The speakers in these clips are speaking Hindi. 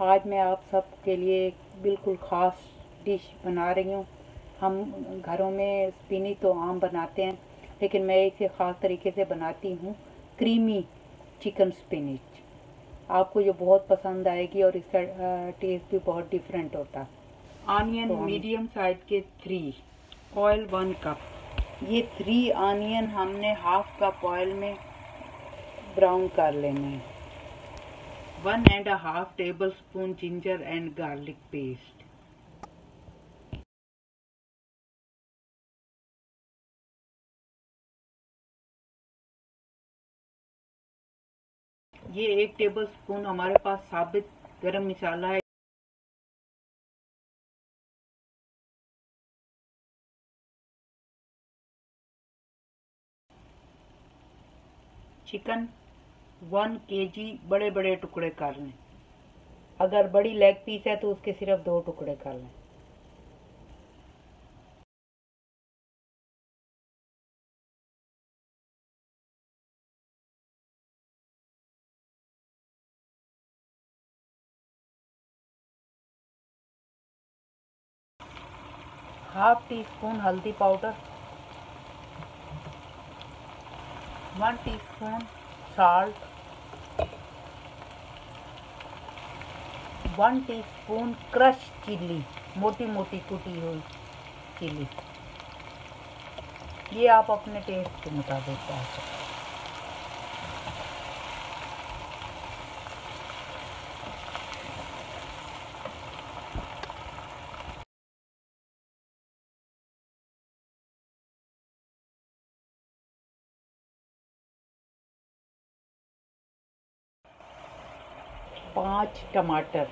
आज मैं आप सब के लिए एक बिल्कुल ख़ास डिश बना रही हूँ। हम घरों में स्पिनी तो आम बनाते हैं लेकिन मैं इसे ख़ास तरीके से बनाती हूँ क्रीमी चिकन स्पिनिच आपको ये बहुत पसंद आएगी और इसका टेस्ट भी बहुत डिफरेंट होता। है आनियन मीडियम साइज़ के थ्री ऑयल वन कप ये थ्री आनियन हमने हाफ़ कप ऑयल में ब्राउन कर लेने हैं। One and half tablespoon ginger and garlic paste ये एक टेबल स्पून हमारे पास साबित गरम मसाला है। चिकन वन केजी बड़े बड़े टुकड़े कर लें। अगर बड़ी लेग पीस है तो उसके सिर्फ़ दो टुकड़े कर लें। हाफ़ टी स्पून हल्दी powder, one teaspoon salt. One teaspoon crush chilli मोटी मोटी कुटी हुई चिल्ली ये आप अपने टेस्ट के मुताबिक डाल सकते पाँच टमाटर।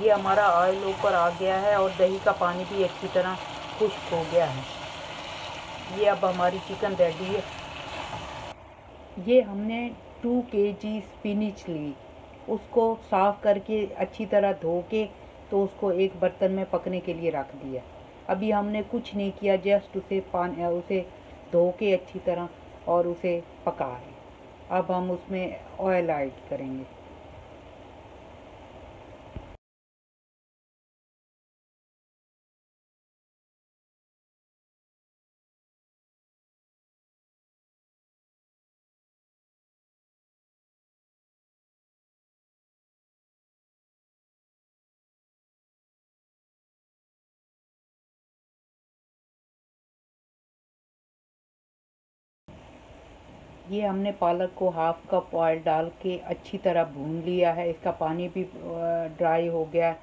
ये हमारा ऑयल ऊपर आ गया है और दही का पानी भी अच्छी तरह खुश्क हो गया है। ये अब हमारी चिकन रेडी है। ये हमने टू के जी स्पिनिच ली। उसको साफ़ करके अच्छी तरह धो के तो उसको एक बर्तन में पकने के लिए रख दिया। अभी हमने कुछ नहीं किया जस्ट उसे पान उसे धो के अच्छी तरह और उसे पका है अब हम उसमें ऑयल ऐड करेंगे। ये हमने पालक को हाफ़ कप ऑयल डाल के अच्छी तरह भून लिया है। इसका पानी भी ड्राई हो गया है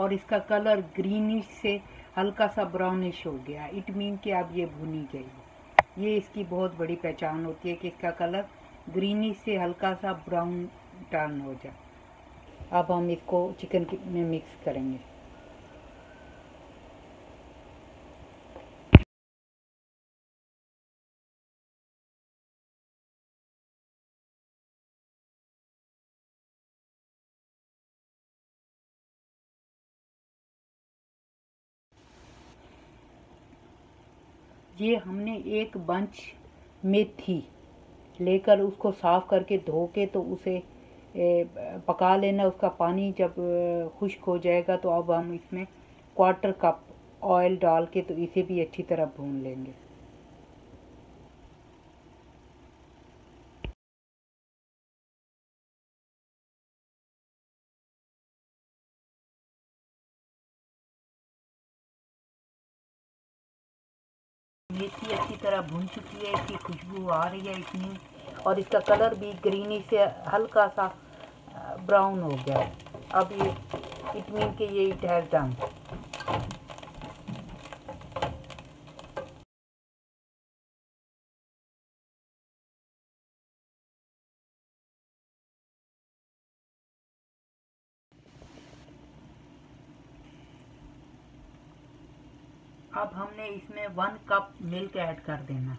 और इसका कलर ग्रीनिश से हल्का सा ब्राउनिश हो गया इट मीन कि अब ये भुनी गई ये इसकी बहुत बड़ी पहचान होती है कि इसका कलर ग्रीनिश से हल्का सा ब्राउन टर्न हो जाए। अब हम इसको चिकन में मिक्स करेंगे। ये हमने एक बंच मेथी लेकर उसको साफ़ करके धो के तो उसे पका लेना, उसका पानी जब खुश्क हो जाएगा तो अब हम इसमें क्वार्टर कप ऑयल डाल के तो इसे भी अच्छी तरह भून लेंगे। मेथी अच्छी तरह भुन चुकी है, इसकी खुशबू आ रही है इतनी और इसका कलर भी ग्रीनी से हल्का सा ब्राउन हो गया है। अब ये इट मीन के ये इट हैज़ डन अब हमने इसमें वन कप मिल्क ऐड कर देना।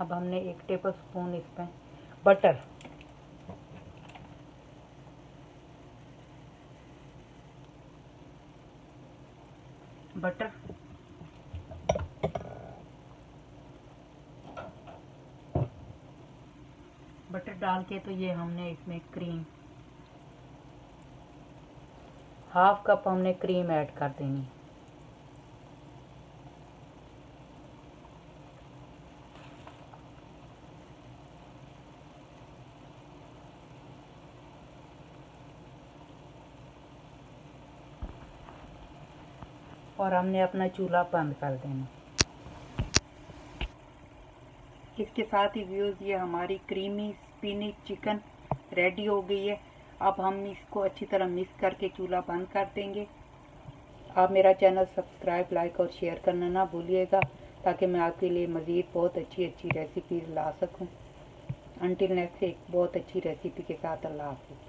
अब हमने एक टेबल स्पून इसमें बटर बटर बटर डाल के तो ये हमने इसमें क्रीम हाफ़ कप हमने क्रीम ऐड कर देनी. और हमने अपना चूल्हा बंद कर देना। इसके साथ ही व्यूज़ ये हमारी क्रीमी स्पिनिच चिकन रेडी हो गई है। अब हम इसको अच्छी तरह मिक्स करके चूल्हा बंद कर देंगे। आप मेरा चैनल सब्सक्राइब लाइक और शेयर करना ना भूलिएगा, ताकि मैं आपके लिए मज़ीद बहुत अच्छी अच्छी रेसिपीज़ ला सकूँ। अंटिल नेक्स्ट एक बहुत अच्छी रेसिपी के साथ अल्लाह हाफिज़।